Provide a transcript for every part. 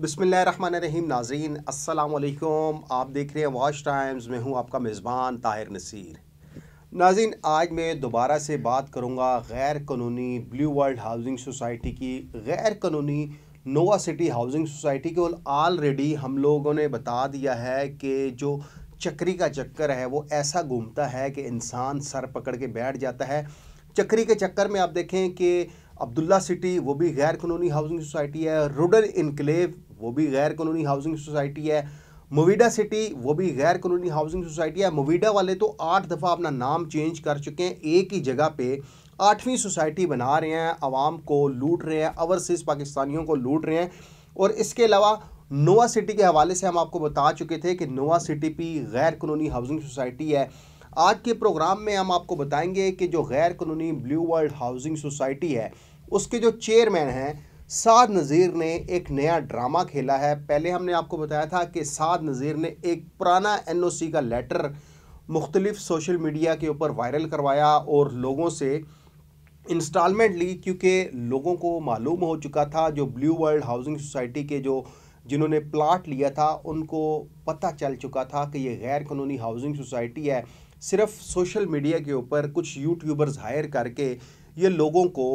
बिसमीम नाजरीन असलकुम आप देख रहे हैं वॉच टाइम्स में हूँ आपका मेज़बान ताहिर नसीर। नाजिन आज मैं दोबारा से बात करूँगा गैर कानूनी ब्लू वर्ल्ड हाउसिंग सोसाइटी की। गैर कानूनी नोवा सिटी हाउसिंग सोसाइटी को ऑलरेडी हम लोगों ने बता दिया है कि जो चक्री का चक्कर है, वो ऐसा घूमता है कि इंसान सर पकड़ के बैठ जाता है। चक्री के चक्कर में आप देखें कि अब्दुल्ला सिटी, वो भी गैर कानूनी हाउसिंग सोसाइटी है। रुडन इनकलेव वो भी गैर कानूनी हाउसिंग सोसाइटी है। मोविडा सिटी वो भी गैर कानूनी हाउसिंग सोसाइटी है। मोविडा वाले तो आठ दफ़ा अपना नाम चेंज कर चुके हैं एक ही जगह पे। आठवीं सोसाइटी बना रहे हैं, आवाम को लूट रहे हैं ओवरसीज़ पाकिस्तानियों को लूट रहे हैं। और इसके अलावा नोवा सिटी के हवाले से हम आपको बता चुके थे कि नोवा सिटी भी गैर कानूनी हाउसिंग सोसाइटी है। आज के प्रोग्राम में हम आपको बताएँगे कि जो गैर कानूनी ब्लू वर्ल्ड हाउसिंग सोसाइटी है, उसके जो चेयरमैन हैं साद नज़ीर ने एक नया ड्रामा खेला है। पहले हमने आपको बताया था कि साद नज़ीर ने एक पुराना एनओसी का लेटर मुख्तलिफ़ सोशल मीडिया के ऊपर वायरल करवाया और लोगों से इंस्टॉलमेंट ली, क्योंकि लोगों को मालूम हो चुका था जो ब्लू वर्ल्ड हाउसिंग सोसाइटी के जो जिन्होंने प्लाट लिया था, उनको पता चल चुका था कि ये गैर कानूनी हाउसिंग सोसाइटी है। सिर्फ़ सोशल मीडिया के ऊपर कुछ यूट्यूबर्स हायर करके ये लोगों को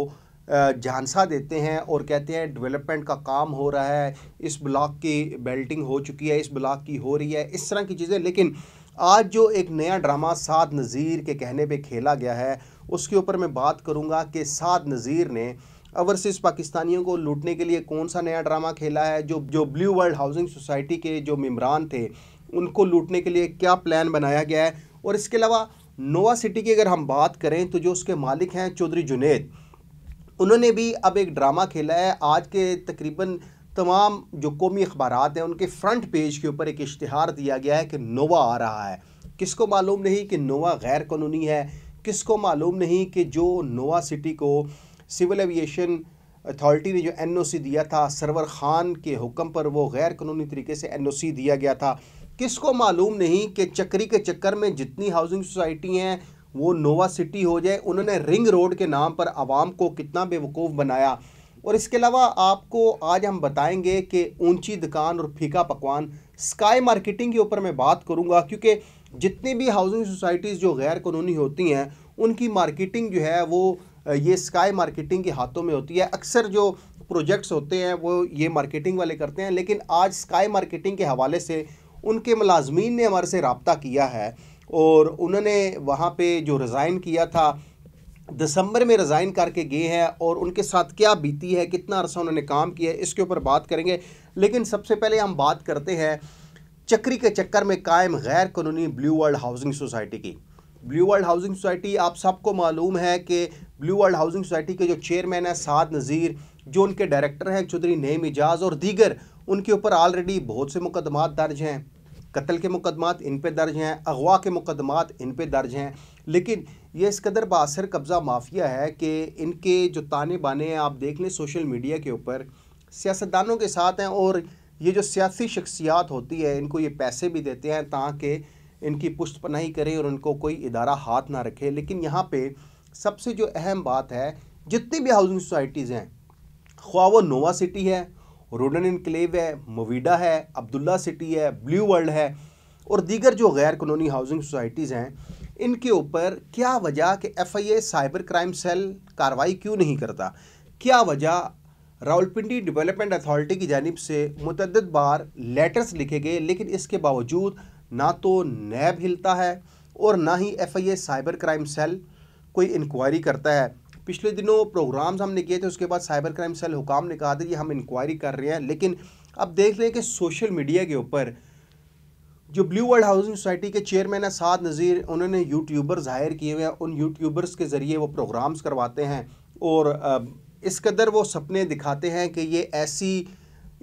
झांसा देते हैं और कहते हैं डेवलपमेंट का काम हो रहा है। इस ब्लॉक की बेल्टिंग हो चुकी है, इस ब्लॉक की हो रही है, इस तरह की चीज़ें। लेकिन आज जो एक नया ड्रामा साद नज़ीर के कहने पे खेला गया है, उसके ऊपर मैं बात करूँगा कि साद नज़ीर ने ओवरसीज़ पाकिस्तानियों को लूटने के लिए कौन सा नया ड्रामा खेला है, जो जो ब्लू वर्ल्ड हाउसिंग सोसाइटी के जो मम्बरान थे, उनको लूटने के लिए क्या प्लान बनाया गया है? और इसके अलावा नोवा सिटी की अगर हम बात करें तो जो उसके मालिक हैं, चौधरी जुनेद उन्होंने भी अब एक ड्रामा खेला है। आज के तकरीबन तमाम जो कौमी अखबार हैं, उनके फ्रंट पेज के ऊपर एक इश्तहार दिया गया है कि नोवा आ रहा है। किसको मालूम नहीं कि नोवा गैर कानूनी है? किसको मालूम नहीं कि जो नोवा सिटी को सिविल एविएशन अथॉरिटी ने जो एनओसी दिया था, सरवर ख़ान के हुक्म पर वो गैर कानूनी तरीके से एनओसी दिया गया था। किसको मालूम नहीं कि चक्री के चक्कर में जितनी हाउसिंग सोसाइटी हैं वो नोवा सिटी हो जाए, उन्होंने रिंग रोड के नाम पर आवाम को कितना बेवकूफ़ बनाया। और इसके अलावा आपको आज हम बताएँगे कि ऊँची दुकान और फीका पकवान, स्काई मार्केटिंग के ऊपर मैं बात करूँगा, क्योंकि जितनी भी हाउसिंग सोसाइटीज़ जो गैर कानूनी होती हैं, उनकी मार्केटिंग जो है वो, ये स्काई मार्केटिंग के हाथों में होती है। अक्सर जो प्रोजेक्ट्स होते हैं, वो ये मार्केटिंग वाले करते हैं, लेकिन आज स्काई मार्केटिंग के हवाले से उनके मुलाजमीन ने हमारे से रबता किया है। और उन्होंने वहाँ पे जो रिज़ाइन किया था, दिसंबर में रिज़ाइन करके गए हैं और उनके साथ क्या बीती है, कितना अरसा उन्होंने काम किया है, इसके ऊपर बात करेंगे। लेकिन सबसे पहले हम बात करते हैं, चक्री के चक्कर में कायम गैर कानूनी ब्लू वर्ल्ड हाउसिंग सोसाइटी की। ब्लू वर्ल्ड हाउसिंग सोसाइटी आप सबको मालूम है कि ब्लू वर्ल्ड हाउसिंग सोसाइटी के जो चेयरमैन हैं, साद नज़ीर, जो उनके डायरेक्टर हैं, चौधरी नईम इजाज़ और दीगर, उनके ऊपर ऑलरेडी बहुत से मुकदमात दर्ज हैं। कत्ल के मुकदमात इन पर दर्ज हैं, अगवा के मुकदमात इन पर दर्ज हैं। लेकिन ये इस कदर बासर कब्ज़ा माफिया है कि इनके जो ताने बाने हैं, आप देख लें सोशल मीडिया के ऊपर, सियासतदानों के साथ हैं और ये जो सियासी शख्सियात होती है, इनको ये पैसे भी देते हैं ताकि इनकी पुष्ट पनाही करें और उनको कोई इदारा हाथ ना रखे। लेकिन यहाँ पे सबसे जो अहम बात है, जितनी भी हाउसिंग सोसाइटीज़ हैं ख्वा वो नोवा सिटी है रोडन इनकलेव है, मोविडा है, अब्दुल्ला सिटी है, ब्लू वर्ल्ड है और दीगर जो गैर कानूनी हाउसिंग सोसाइटीज़ हैं, इनके ऊपर क्या वजह कि F I A cyber crime cell कार्रवाई क्यों नहीं करता? क्या वजह? रावलपिंडी डेवलपमेंट अथॉरिटी की जानब से मुतद बार लेटर्स लिखे गए, लेकिन इसके बावजूद ना तो नैब हिलता है और ना ही F I A cyber crime cell कोई इंक्वायरी करता है। पिछले दिनों प्रोग्राम्स हमने किए थे, उसके बाद साइबर क्राइम सेल हुकाम ने कहा था कि हम इंक्वायरी कर रहे हैं, लेकिन अब देख हैं कि सोशल मीडिया के ऊपर, जो ब्लू वर्ल्ड हाउसिंग सोसाइटी के चेयरमैन है, साद नज़ीर, उन्होंने यूट्यूबर ज़ाहिर किए हुए हैं, उन यूट्यूबर्स के ज़रिए वो प्रोग्राम्स करवाते हैं और इस कदर वो सपने दिखाते हैं कि ये ऐसी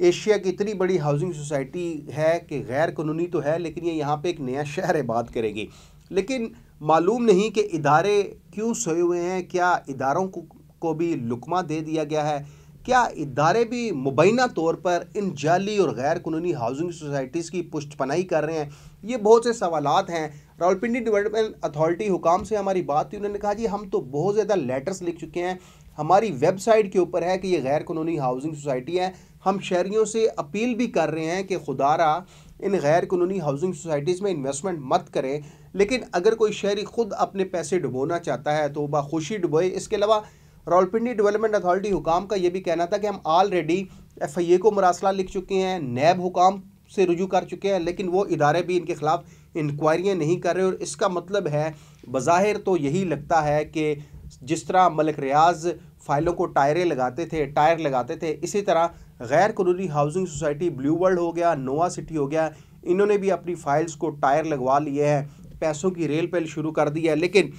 एशिया की इतनी बड़ी हाउसिंग सोसाइटी है कि गैर कानूनी तो है, लेकिन ये यहाँ पे एक नया शहर है बात करेगी। लेकिन मालूम नहीं कि इदारे क्यों सोए हुए हैं, क्या इदारों को को भी लुकमा दे दिया गया है। क्या इदारे भी मुबैना तौर पर इन जाली और गैर कानूनी हाउसिंग सोसाइटीज़ की पुष्ट पनाही कर रहे हैं? ये बहुत से सवाल हैं। रावलपिंडी डेवलपमेंट अथॉरिटी हुकाम से हमारी बात थी उन्होंने कहा, जी, हम तो बहुत ज़्यादा लेटर्स लिख चुके हैं। हमारी वेबसाइट के ऊपर है कि ये गैर कानूनी हाउसिंग सोसाइटी है। हम शहरीों से अपील भी कर रहे हैं कि खुदारा इन गैर कानूनी हाउसिंग सोसाइटीज़ में इन्वेस्टमेंट मत करें। लेकिन अगर कोई शहरी खुद अपने पैसे डुबोना चाहता है तो खुशी डुबोए। इसके अलावा रावलपिंडी डेवलपमेंट अथॉरिटी हुकाम का ये भी कहना था कि हम ऑलरेडी एफ़ आई ए को मरासला लिख चुके हैं, नैब हुकाम से रुजू कर चुके हैं, लेकिन वो इदारे भी इनके ख़िलाफ़ इंक्वायरियाँ नहीं कर रहे और इसका मतलब है, बज़ाहिर तो यही लगता है कि जिस तरह मलिक रियाज फ़ाइलों को टायरें लगाते थे, टायर लगाते थे, इसी तरह गैर कानूनी हाउसिंग सोसाइटी ब्लू वर्ल्ड हो गया नोवा सिटी हो गया, इन्होंने भी अपनी फ़ाइल्स को टायर लगवा लिए हैं, पैसों की रेल पेल शुरू कर दी है। लेकिन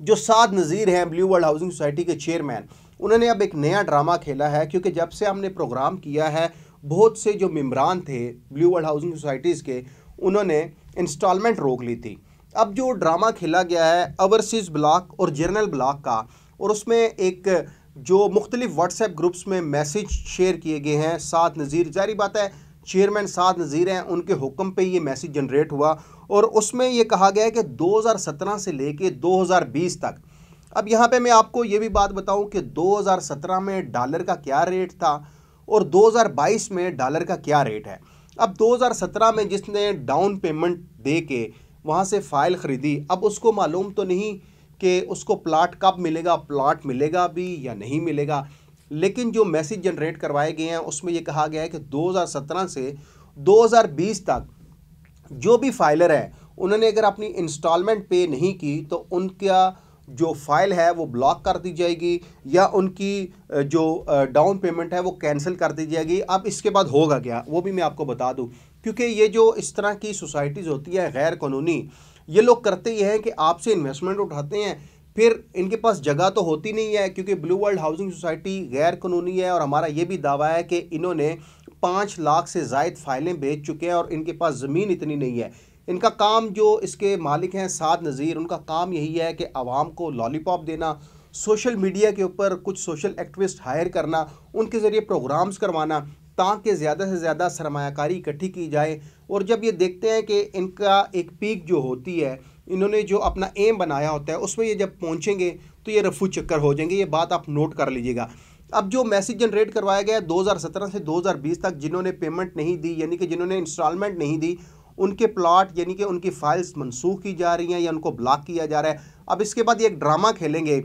जो साद नज़ीर हैं ब्लू वर्ल्ड हाउसिंग सोसाइटी के चेयरमैन उन्होंने अब एक नया ड्रामा खेला है, क्योंकि जब से हमने प्रोग्राम किया है, बहुत से जो मम्बरान थे ब्लू वर्ल्ड हाउसिंग सोसाइटीज़ के, उन्होंने इंस्टॉलमेंट रोक ली थी। अब जो ड्रामा खेला गया है ओवरसीज़ ब्लॉक और जर्नल ब्लॉक का, और उसमें एक जो मुख्तलिफ़ व्हाट्सएप ग्रुप्स में मैसेज शेयर किए गए हैं, सात नज़ीर। जारी बात है चेयरमैन सात नज़ीर हैं, उनके हुक्म पे ये मैसेज जनरेट हुआ और उसमें ये कहा गया है कि 2017 से लेके 2020 तक। अब यहाँ पे मैं आपको ये भी बात बताऊँ कि 2017 में डॉलर का क्या रेट था और 2022 में डॉलर का क्या रेट है। अब 2017 में जिसने डाउन पेमेंट दे के वहाँ से फ़ाइल ख़रीदी, अब उसको मालूम तो नहीं कि उसको प्लाट कब मिलेगा प्लाट मिलेगा भी या नहीं मिलेगा। लेकिन जो मैसेज जनरेट करवाए गए हैं, उसमें ये कहा गया है कि 2017 से 2020 तक जो भी फाइलर है, उन्होंने अगर अपनी इंस्टॉलमेंट पे नहीं की तो उनका जो फ़ाइल है, वो ब्लॉक कर दी जाएगी या उनकी जो डाउन पेमेंट है, वो कैंसिल कर दी जाएगी। अब इसके बाद होगा क्या? वो भी मैं आपको बता दूँ। क्योंकि ये जो इस तरह की सोसाइटीज़ होती है गैर कानूनी ये लोग करते ये हैं कि आपसे इन्वेस्टमेंट उठाते हैं, फिर इनके पास जगह तो होती नहीं है, क्योंकि ब्लू वर्ल्ड हाउसिंग सोसाइटी गैर कानूनी है और हमारा ये भी दावा है कि इन्होंने पाँच लाख से जायद फाइलें बेच चुके हैं और इनके पास ज़मीन इतनी नहीं है। इनका काम जो इसके मालिक हैं साद नज़ीर, उनका काम यही है कि आवाम को लॉलीपॉप देना सोशल मीडिया के ऊपर कुछ सोशल एक्टिविस्ट हायर करना, उनके ज़रिए प्रोग्राम्स करवाना ताकि ज़्यादा से ज़्यादा सरमाकारी इकट्ठी की जाए। और जब ये देखते हैं कि इनका एक पीक जो होती है, इन्होंने जो अपना एम बनाया होता है, उसमें ये जब पहुँचेंगे तो ये रफू चक्कर हो जाएँगे। ये बात आप नोट कर लीजिएगा। अब जो मैसेज जनरेट करवाया गया है 2017 से 2020 तक जिन्होंने पेमेंट नहीं दी, यानी कि जिन्होंने इंस्टॉलमेंट नहीं दी, उनके प्लाट, यानी कि उनकी फाइल्स मनसूख की जा रही हैं या उनको ब्लॉक किया जा रहा है। अब इसके बाद ये एक ड्रामा खेलेंगे।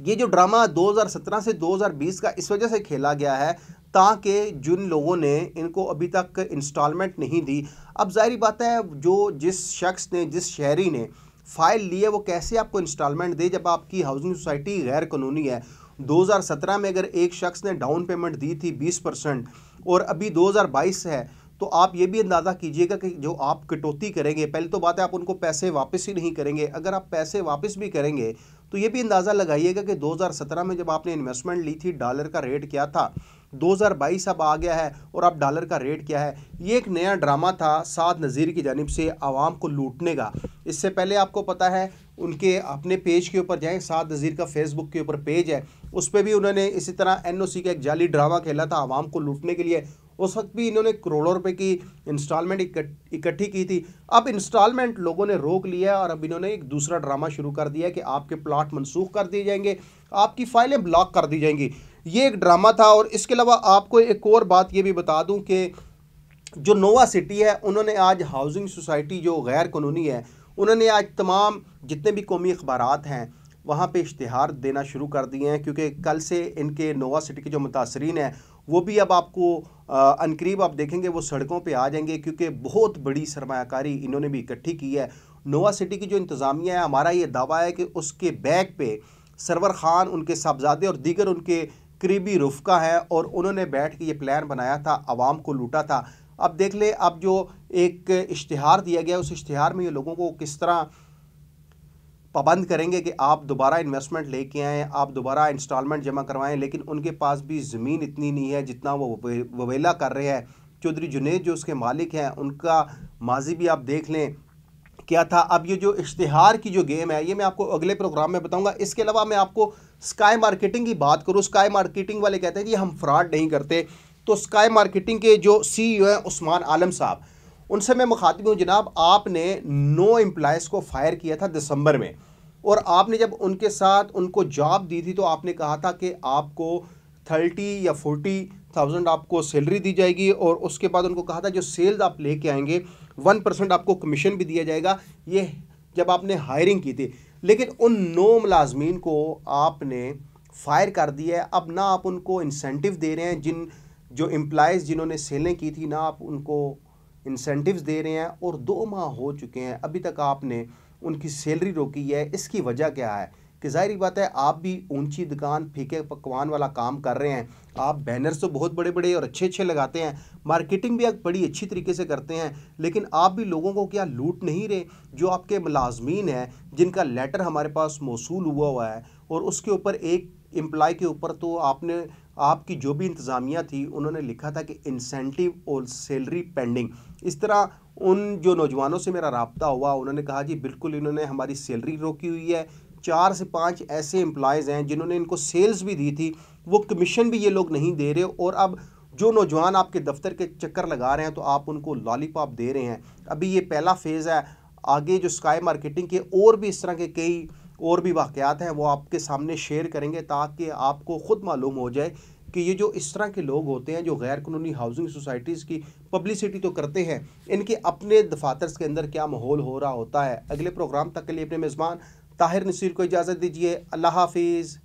ये जो ड्रामा 2017 से 2020 का इस वजह से खेला गया है ताकि जिन लोगों ने इनको अभी तक इंस्टॉलमेंट नहीं दी, अब ज़ाहिर बात है, जो जिस शख्स ने, जिस शहरी ने फ़ाइल ली है, वो कैसे आपको इंस्टॉलमेंट दे जब आपकी हाउसिंग सोसाइटी गैर कानूनी है 2017 में अगर एक शख्स ने डाउन पेमेंट दी थी 20 परसेंट और अभी 2022 है तो आप ये भी अंदाज़ा कीजिएगा कि जो आप कटौती करेंगे, पहले तो बात है आप उनको पैसे वापस ही नहीं करेंगे। अगर आप पैसे वापस भी करेंगे तो ये भी अंदाज़ा लगाइएगा कि 2017 में जब आपने इन्वेस्टमेंट ली थी डॉलर का रेट क्या था? 2022 अब आ गया है और अब डॉलर का रेट क्या है? ये एक नया ड्रामा था, साद नज़ीर की जानब से आवाम को लूटने का। इससे पहले आपको पता है, उनके अपने पेज के ऊपर जाएँ, साद नज़ीर का फेसबुक के ऊपर पेज है। उस पर भी उन्होंने इसी तरह एनओसी का एक जाली ड्रामा खेला था आवाम को लूटने के लिए। उस वक्त भी इन्होंने करोड़ों रुपए की इंस्टॉलमेंट इकट्ठी की थी। अब इंस्टॉलमेंट लोगों ने रोक लिया और अब इन्होंने एक दूसरा ड्रामा शुरू कर दिया कि आपके प्लाट मनसूख कर दिए जाएँगे, आपकी फाइलें ब्लॉक कर दी जाएँगी। ये एक ड्रामा था और इसके अलावा आपको एक और बात ये भी बता दूँ कि जो नोवा सिटी है, उन्होंने आज हाउसिंग सोसाइटी जो गैर कानूनी है, उन्होंने आज तमाम जितने भी कौमी अखबार हैं, वहाँ पे इश्तहार देना शुरू कर दिए हैं, क्योंकि कल से इनके नोवा सिटी के जो मुतासरीन हैं, वो भी अब आपको अनकरीब आप देखेंगे, वो सड़कों पे आ जाएँगे, क्योंकि बहुत बड़ी सरमाकारी इन्होंने भी इकट्ठी की है। नोवा सिटी की जो इंतज़ामिया है, हमारा ये दावा है कि उसके बैग पे सरवर ख़ान, उनके साहबजादे और दीगर उनके करीबी रुफका है और उन्होंने बैठ के ये प्लान बनाया था आवाम को लूटा था। अब देख ले, अब जो एक इश्तहार दिया गया उस इश्तहार में ये लोगों को किस तरह पाबंद करेंगे कि आप दोबारा इन्वेस्टमेंट लेके आएँ, आप दोबारा इंस्टॉलमेंट जमा करवाएँ, लेकिन उनके पास भी ज़मीन इतनी नहीं है जितना वो ववेला कर रहे हैं। चौधरी जुनेद जो उसके मालिक हैं, उनका माजी भी आप देख लें क्या था। अब ये जो इश्तहार की जो गेम है, ये मैं आपको अगले प्रोग्राम में बताऊँगा। इसके अलावा मैं आपको स्काई मार्केटिंग की बात करूँ। स्काई मार्केटिंग वाले कहते हैं कि हम फ्रॉड नहीं करते। तो स्काई मार्केटिंग के जो सी ई हैं, उस्मान आलम साहब, उनसे मैं मुखातिब हूँ, जनाब, आपने नौ एम्प्लॉज़ को फायर किया था दिसंबर में। और आपने जब उनके साथ उनको जॉब दी थी तो आपने कहा था कि आपको थर्टी या फोर्टी थाउज़ेंड आपको सैलरी दी जाएगी और उसके बाद उनको कहा था जो सेल्स आप लेके आएँगे, वन परसेंट आपको कमीशन भी दिया जाएगा। ये जब आपने हायरिंग की थी, लेकिन उन नौ मुलाजमीन को आपने फायर कर दिया है। अब ना आप उनको इंसेंटिव दे रहे हैं, जिन जो एम्प्लॉयज़ जिन्होंने सेलें की थी, ना आप उनको इंसेंटिव्स दे रहे हैं। और दो माह हो चुके हैं, अभी तक आपने उनकी सैलरी रोकी है। इसकी वजह क्या है? कि ज़ाहिर बात है, आप भी ऊँची दुकान, फीके पकवान वाला काम कर रहे हैं। आप बैनर्स तो बहुत बड़े बड़े और अच्छे अच्छे लगाते हैं। मार्केटिंग भी आप बड़ी अच्छी तरीके से करते हैं, लेकिन आप भी लोगों को क्या लूट नहीं रहे? जो आपके मुलाजमीन हैं, जिनका लेटर हमारे पास मौसू हुआ हुआ है, और उसके ऊपर एक एम्प्लॉय के ऊपर तो आपने, आपकी जो भी इंतज़ामिया थी, उन्होंने लिखा था कि इंसेंटिव और सैलरी पेंडिंग। इस तरह उन जो नौजवानों से मेरा रबता हुआ, उन्होंने कहा, जी, बिल्कुल इन्होंने हमारी सैलरी रोकी हुई है चार से पाँच ऐसे एम्प्लॉयज़ हैं जिन्होंने इनको सेल्स भी दी थी, वो कमीशन भी ये लोग नहीं दे रहे और अब जो नौजवान आपके दफ्तर के चक्कर लगा रहे हैं तो आप उनको लॉलीपॉप दे रहे हैं। अभी ये पहला फ़ेज़ है, आगे जो स्काई मार्केटिंग के और भी इस तरह के कई और भी वाक़ात हैं, वो आपके सामने शेयर करेंगे ताकि आपको ख़ुद मालूम हो जाए कि ये जो इस तरह के लोग होते हैं, जो गैर कानूनी हाउसिंग सोसाइटीज़ की पब्लिसिटी तो करते हैं, इनके अपने दफातर के अंदर क्या माहौल हो रहा होता है? अगले प्रोग्राम तक के लिए अपने मेज़बान ताहिर नसीर को इजाज़त दीजिए। अल्लाह हाफिज़।